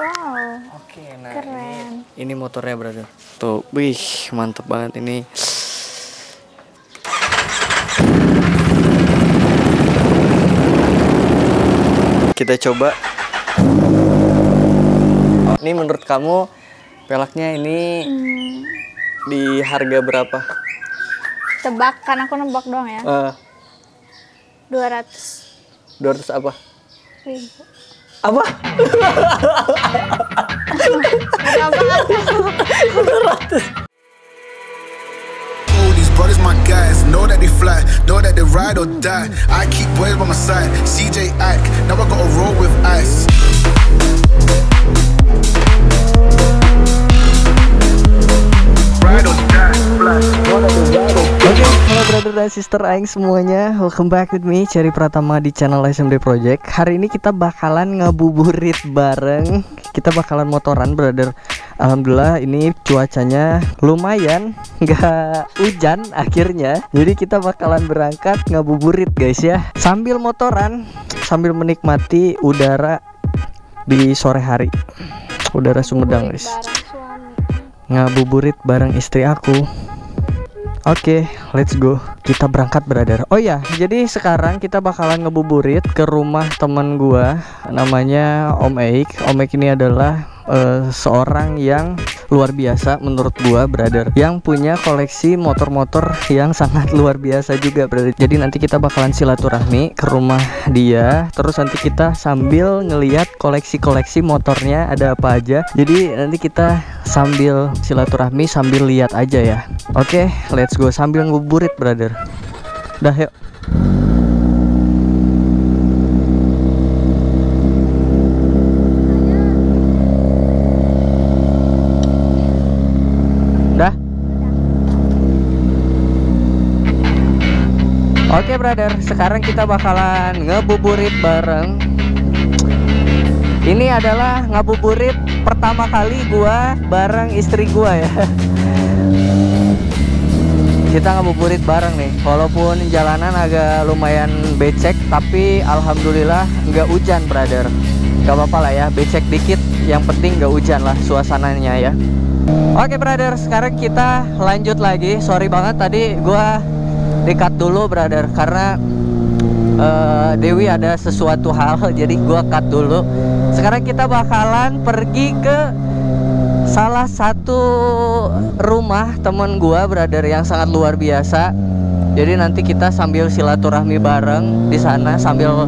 Wow, Oke, nah keren. ini ini motornya brother. Tuh, wih mantep banget ini. Kita coba. Ini menurut kamu pelaknya ini Hmm, di harga berapa? tebak kan aku nebak doang ya. Eh, 200 200 apa? ribu. Apa? All these brothers, my guys, know that they fly, know that they ride or die. I keep boys by my side, CJ Ike, now I gotta roll with ice. Ride or Oke, halo brother dan sister Aing semuanya. Welcome back with me, Cherry Pratama di channel SMD Project. Hari ini kita bakalan ngabuburit bareng. Kita bakalan motoran brother. Alhamdulillah ini cuacanya lumayan Nggak hujan akhirnya. Jadi kita bakalan berangkat ngabuburit guys ya. Sambil motoran Sambil menikmati udara di sore hari. Udara Sumedang guys. ngabuburit bareng istri aku. Oke, let's go. Kita berangkat, brother. Oh ya, jadi sekarang kita bakalan ngebuburit ke rumah teman gua namanya Om Eik. Om Eik ini adalah eh, seorang yang luar biasa menurut gua, brother. Yang punya koleksi motor-motor yang sangat luar biasa juga, brother. Jadi nanti kita bakalan silaturahmi ke rumah dia, terus nanti kita sambil ngeliat koleksi-koleksi motornya ada apa aja. Jadi nanti kita sambil silaturahmi sambil lihat aja ya. Oke, let's go sambil nguburit, brother. Dah yuk. Oke, brother. Sekarang kita bakalan ngebuburit bareng. Ini adalah ngabuburit pertama kali gua bareng istri gua ya. Kita ngabuburit bareng nih. Walaupun jalanan agak lumayan becek, tapi alhamdulillah nggak hujan, brother. Gak apa-apa lah ya, becek dikit. Yang penting nggak hujan lah suasananya ya. Oke, brother. Sekarang kita lanjut lagi. Sorry banget tadi gua di-cut dulu, brother, karena eh, Dewi ada sesuatu hal jadi gua cut dulu. Sekarang kita bakalan pergi ke salah satu rumah temen gua brother yang sangat luar biasa. Jadi nanti kita sambil silaturahmi bareng di sana sambil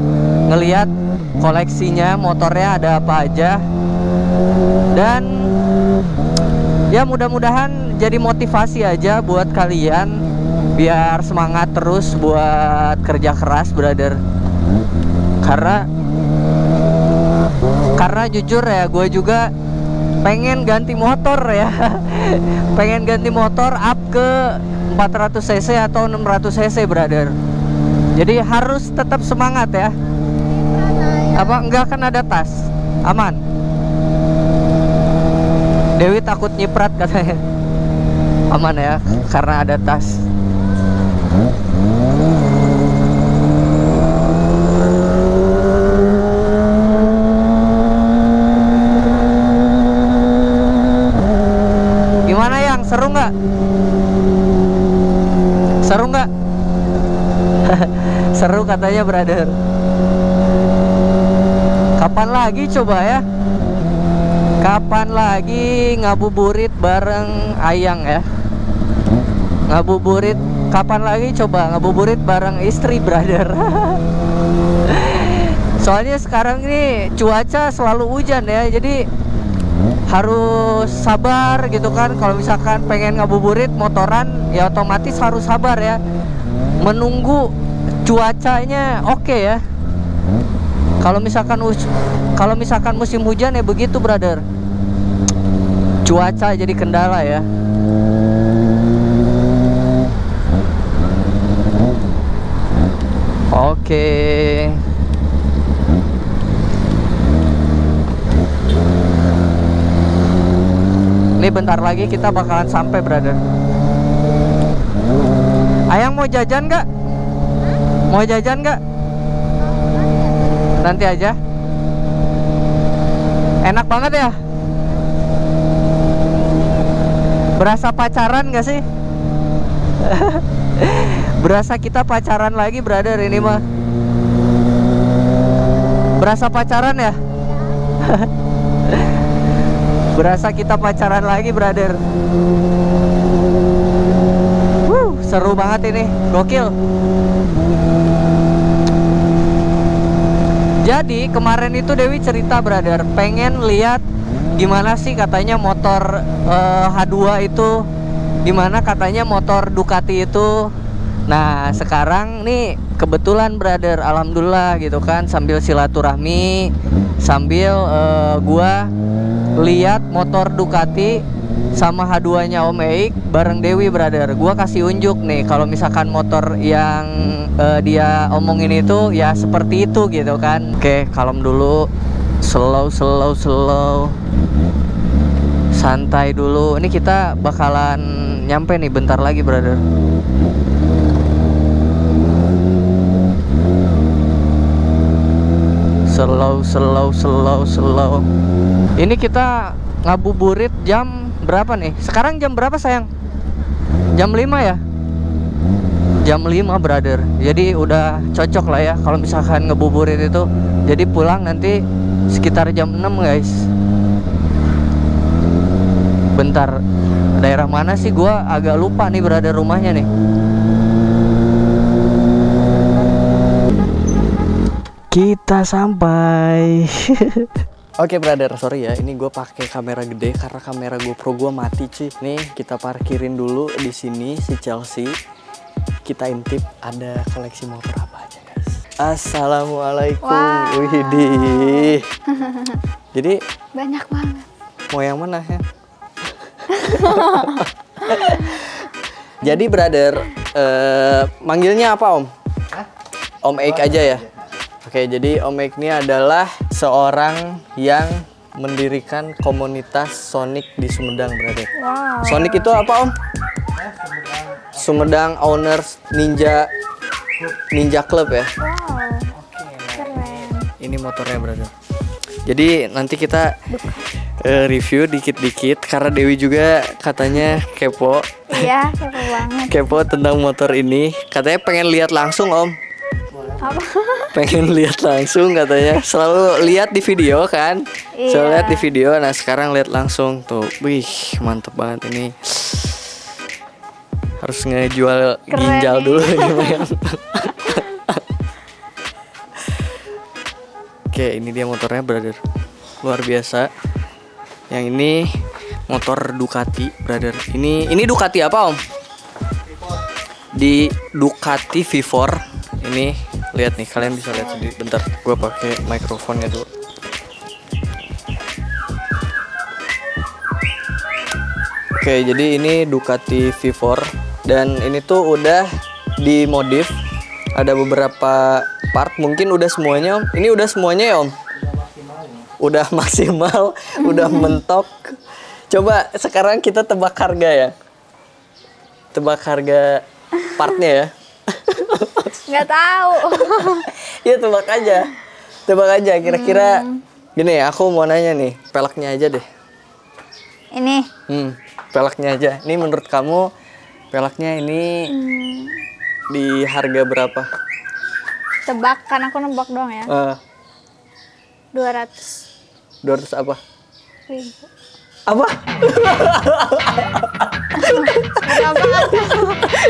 ngeliat koleksinya motornya ada apa aja. Dan ya mudah-mudahan jadi motivasi aja buat kalian biar semangat terus buat kerja keras brother. Karena karena jujur ya gue juga pengen ganti motor ya. Pengen ganti motor up ke 400 cc atau 600 cc brother. Jadi harus tetap semangat ya. Apa enggak kan ada tas. Aman. Dewi takut nyiprat katanya. Aman ya karena ada tas Gimana yang seru nggak? Seru nggak? seru katanya brother. Kapan lagi coba ya? Kapan lagi ngabuburit bareng Ayang ya? Ngabuburit kapan lagi coba ngabuburit bareng istri brother? Soalnya sekarang ini cuaca selalu hujan ya, jadi harus sabar gitu kan. Kalau misalkan pengen ngabuburit motoran ya otomatis harus sabar ya. Menunggu cuacanya oke ya. Kalau misalkan kalau misalkan musim hujan ya begitu brother. Cuaca jadi kendala ya oke Ini bentar lagi kita bakalan sampai, brother. Ayang mau jajan nggak? Mau jajan nggak? Nanti aja. Enak banget ya? Berasa pacaran gak sih? Berasa kita pacaran lagi brother ini mah. Berasa pacaran ya? Berasa kita pacaran lagi brother. Wuh, Seru banget ini. Gokil. Jadi kemarin itu Dewi cerita brother Pengen lihat gimana sih katanya motor eh, H2 itu Gimana katanya motor Ducati itu Nah sekarang nih kebetulan brother Alhamdulillah gitu kan Sambil silaturahmi Sambil eh, gua lihat motor Ducati sama H2 nya Om Eik bareng Dewi brother. Gua kasih unjuk nih kalau misalkan motor yang eh, dia omongin itu ya seperti itu gitu kan. Oke kalem dulu. Slow slow slow. Santai dulu. Ini kita bakalan nyampe nih bentar lagi brother slow slow slow slow. Ini kita ngabuburit jam berapa nih? Sekarang jam berapa sayang? Jam 5 ya? Jam 5 brother. Jadi udah cocok lah ya kalau misalkan ngebuburit itu. Jadi pulang nanti sekitar jam 6 guys. Bentar. Daerah mana sih? Gua agak lupa nih brother rumahnya nih kita sampai Oke brother, sorry ya, ini gue pakai kamera gede karena kamera GoPro gue mati cuy. Nih kita parkirin dulu di sini si Chelsea. Kita intip ada koleksi motor apa aja guys. Assalamualaikum, Wow. Widih. Jadi Banyak banget. mau yang mana ya? Jadi brother, eh, manggilnya apa om? Om Eik aja ya. Oke, jadi Om Eik ini adalah seorang yang mendirikan komunitas Sonic di Sumedang brother. Wow. Sonic itu apa om? Sumedang Owners Ninja Ninja Club ya. Wow. Keren. Ini motornya brother. Jadi nanti kita eh, review dikit-dikit karena Dewi juga katanya kepo Iya, kepo banget. kepo tentang motor ini. Katanya pengen lihat langsung om. Apa? Pengen lihat langsung katanya. Selalu lihat di video kan. Selalu Iya. lihat di video. Nah sekarang lihat langsung tuh. Wih mantep banget ini. Harus ngejual Keren ginjal dulu ini. Oke, ini dia motornya, brother. Luar biasa. Yang ini motor Ducati, brother. Ini ini Ducati apa, Om? Di Ducati V4. Ini lihat nih, kalian bisa lihat sendiri. Bentar, gua pakai mikrofonnya dulu. Oke, jadi ini Ducati V4 dan ini tuh udah dimodif. Ada beberapa part, mungkin udah semuanya, Om. Ini udah semuanya ya, Om? Udah maksimal, udah mentok. Coba sekarang kita tebak harga ya. Tebak harga partnya ya. Nggak tahu. Iya tebak aja. Tebak aja kira-kira gini ya, aku mau nanya nih, peleknya aja deh. Ini. Hmm, peleknya aja. Ini menurut kamu peleknya ini Hmm, di harga berapa? tebak kan aku nebak doang ya. Eh, 200 200 apa? ribu. Apa?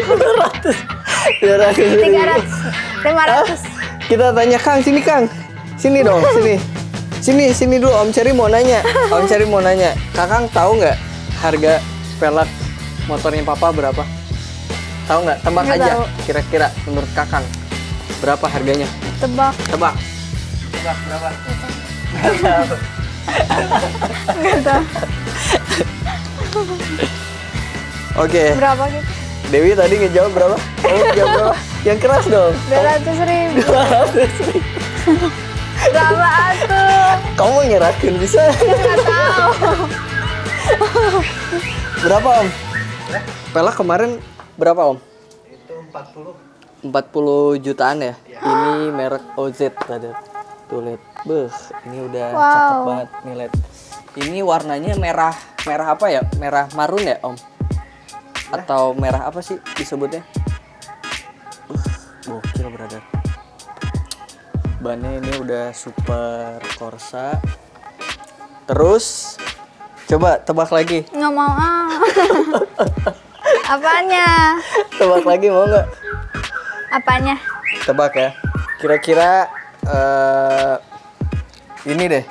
Berapa? 200 ribu. 300 500 Kita tanya Kang, sini Kang. Sini dong, sini. Sini, sini dulu Om Ceri mau nanya. Om Ceri mau nanya. Kakang tahu nggak harga pelek motornya Papa berapa? Tahu nggak? Tebak Nggak aja. tahu. Kira-kira menurut Kakang berapa harganya? tebak Tebak. Tebak berapa? nggak tahu Oke, berapa gitu Dewi tadi ngejawab berapa? Kamu ngejawab berapa? Yang keras dong. 200 ribu 200 ribu. berapa tuh Kamu nyerahin bisa? nggak tahu Berapa Om? Pelak kemarin berapa Om? Itu 40 40 jutaan ya? Ini merek OZ brother Tuh lihat. Beuh, ini udah Wow. cakep banget nih lihat. Ini warnanya merah merah apa ya? Merah marun ya, Om? Atau merah apa sih disebutnya? Uh, gokil, brother. Bannya ini udah super Corsa. Terus coba tebak lagi. Nggak mau ah. Apanya? Tebak lagi mau nggak? Apanya? Tebak ya. Kira-kira eh ini deh.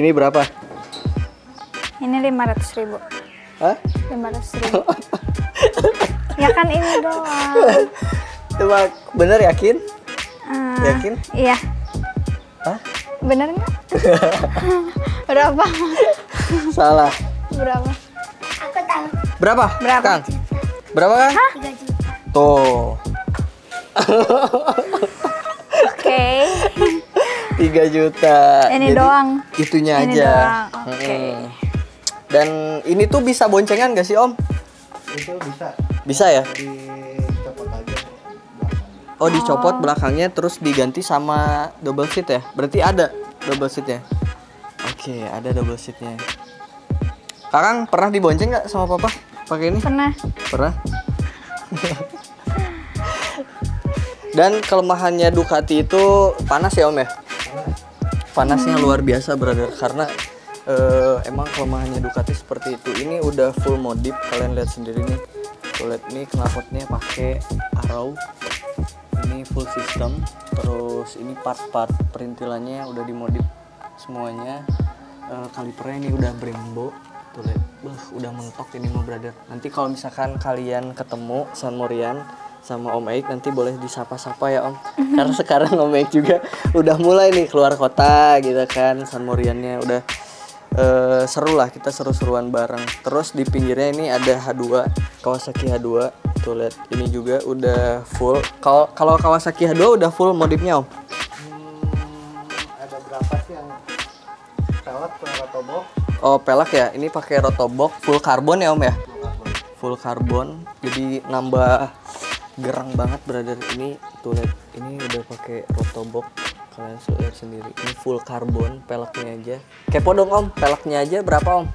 Ini berapa? Ini 500 ribu. Hah? 500 ribu. ya kan ini doang. Tebak. Bener yakin? Ah, Yakin? Iya. Hah? Bener nggak? Berapa? Salah. Berapa? Berapa? Berapa? Kang? Berapa kan? Tuh. Oke. 3 juta. Ini Jadi, doang. Itunya Ini aja. doang, oke. Mm-mm. Dan ini tuh bisa boncengan gak sih Om? Itu bisa Bisa ya? dicopot aja Oh dicopot belakangnya terus diganti sama double seat ya? Berarti ada double seatnya? Oke ada double seatnya. Kakang pernah dibonceng nggak sama papa pakai ini? Pernah. Pernah. Dan kelemahannya Ducati itu panas ya om ya? Panasnya luar biasa brother karena eh, emang kelemahannya Ducati seperti itu. Ini udah full modif kalian lihat sendiri nih. Tuh lihat nih knalpotnya pakai Arrow. Ini full system. Terus ini part-part perintilannya udah dimodif semuanya. Eh, kalipernya ini udah Brembo. Tuh lihat, Beuh, udah mentok ini mah brother. Nanti kalau misalkan kalian ketemu San Morian sama Om Eik nanti boleh disapa-sapa ya Om. Karena sekarang Om Eik juga udah mulai nih keluar kota gitu kan. San Moriannya udah eh, seru lah kita seru-seruan bareng. Terus di pinggirnya ini ada H2 Kawasaki H2. Tuh lihat ini juga udah full. Kalau kalau Kawasaki H2 udah full modifnya Om. Hmm, ada berapa sih yang pelek ke rotobok Oh pelak ya. Ini pakai rotobok full karbon ya Om ya. full karbon jadi nambah gerang banget brother ini tuh lihat ini udah pakai rotobok kalian lihat sendiri. Ini full karbon peleknya aja. Kepo dong om. Peleknya aja berapa om?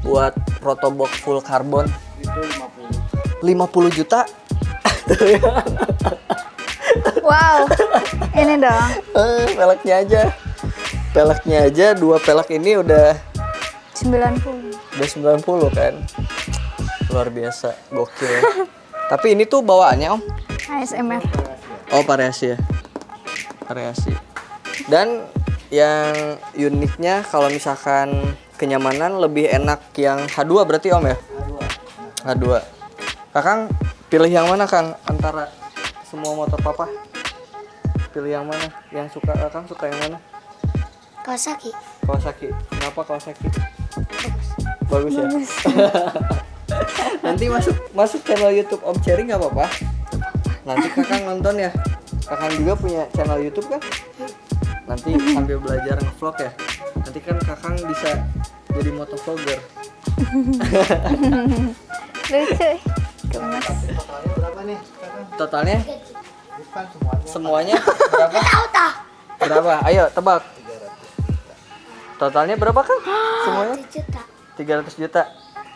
Buat rotobok full karbon. Itu 50 50 juta? Wow. Ini dong. Eh, peleknya aja. Peleknya aja dua pelek ini udah 90. udah 90 kan? Luar biasa gokil. Tapi ini tuh bawaannya om? ASMR. Oh variasi ya. Variasi dan yang uniknya kalau misalkan kenyamanan lebih enak yang H2 berarti om ya? H2 kakang pilih yang mana kang? Antara semua motor papa. Pilih yang mana? Yang suka kakang suka yang mana? Kawasaki. Kawasaki. Kenapa Kawasaki? Bagus ya? Nanti masuk masuk channel YouTube Om Cherry nggak apa-apa. Nanti kakak nonton ya? Kakak juga punya channel YouTube kan nanti sambil belajar ngevlog ya. Nanti kan kakak bisa jadi motovlogger. Lucu. Gemes. totalnya berapa nih sekarang totalnya? Bukan semuanya. Semuanya? Berapa? Berapa? Ayo tebak. Totalnya berapa kan semuanya? 1 juta. 300 juta.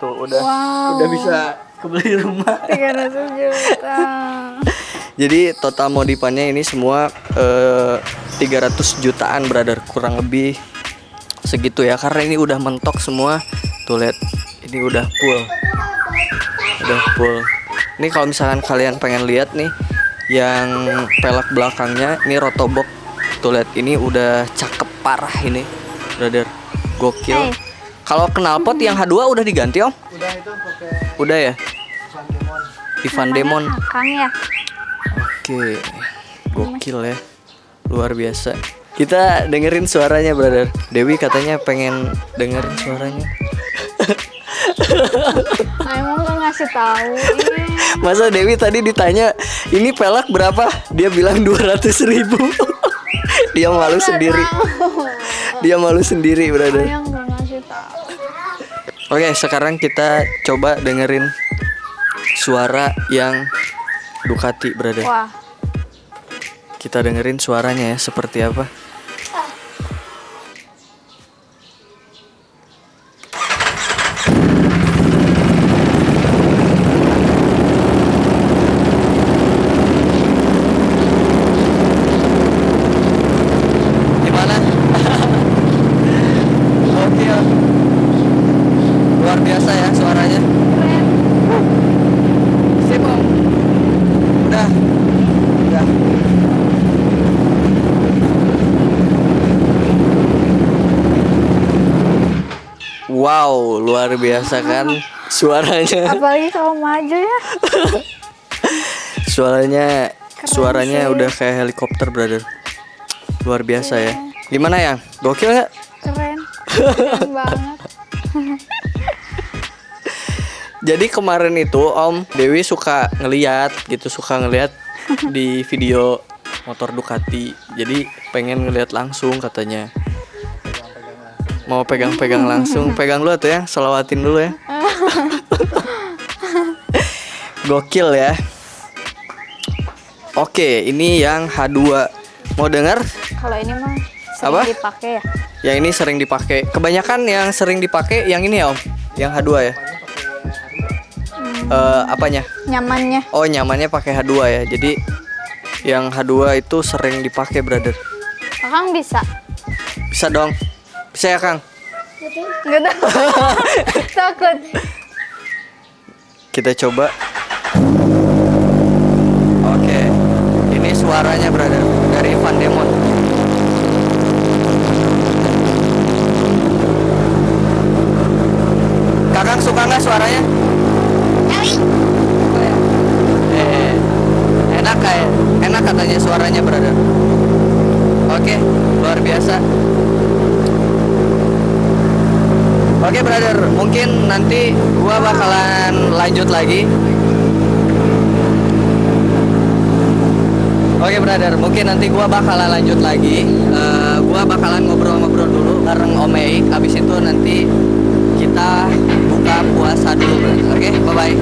Tuh udah. Wow. udah bisa kebeli rumah. 300 juta. Jadi total modifannya ini semua eh, 300 jutaan brother. Kurang lebih segitu ya. Karena ini udah mentok semua. Tuh lihat. Ini udah full. Udah full. Ini kalau misalkan kalian pengen lihat nih yang pelek belakangnya ini rotobok tuh lihat. Ini udah cakep parah ini brother. Gokil. Hey. kalau knalpot yang H2 udah diganti om? Udah itu pakai udah ya? Van Demon. Ivan Demon. Ya. Oke, gokil ya, luar biasa. Kita dengerin suaranya, brother. Dewi katanya pengen dengerin suaranya. Emang gak ngasih tahu. Masa Dewi tadi ditanya ini pelak berapa? Dia bilang 200 ribu. Dia malu sendiri. Dia malu sendiri, brother. Oke, sekarang kita coba dengerin suara yang Ducati, brother. Wah, Kita dengerin suaranya ya seperti apa. Wow, luar biasa kan suaranya. Apalagi kalau maju ya. Suaranya Keren suaranya sih. udah kayak helikopter, brother. Luar biasa ya. Gimana ya? Gokil nggak? Keren. Keren banget. Jadi kemarin itu Om Dewi suka ngeliat gitu, suka ngeliat di video motor Ducati. Jadi pengen ngeliat langsung katanya. Mau pegang-pegang langsung, pegang dulu tuh ya, selawatin dulu ya. Gokil ya. Oke, ini yang H2. Mau denger? Kalau ini mah sering Apa? dipakai ya. Yang ini sering dipakai. Kebanyakan yang sering dipakai yang ini ya, Om. Yang H2 ya. Eh, apanya? Nyamannya. Oh, nyamannya pakai H2 ya. Jadi yang H2 itu sering dipakai, brother. Kakang bisa. Bisa dong. Bisa ya, Kang? Enggak tahu. Takut. Kita coba. Oke. Ini suaranya, brother, dari Van Demon. Kakang suka nggak suaranya? Eh, enak kayak enak katanya suaranya, brother. Oke, luar biasa. Oke, brother, mungkin nanti gua bakalan lanjut lagi. Oke, brother, mungkin nanti gua bakalan lanjut lagi. Eh, gua bakalan ngobrol-ngobrol dulu bareng Om Eik. Habis itu nanti kita buka puasa dulu. Oke, bye-bye.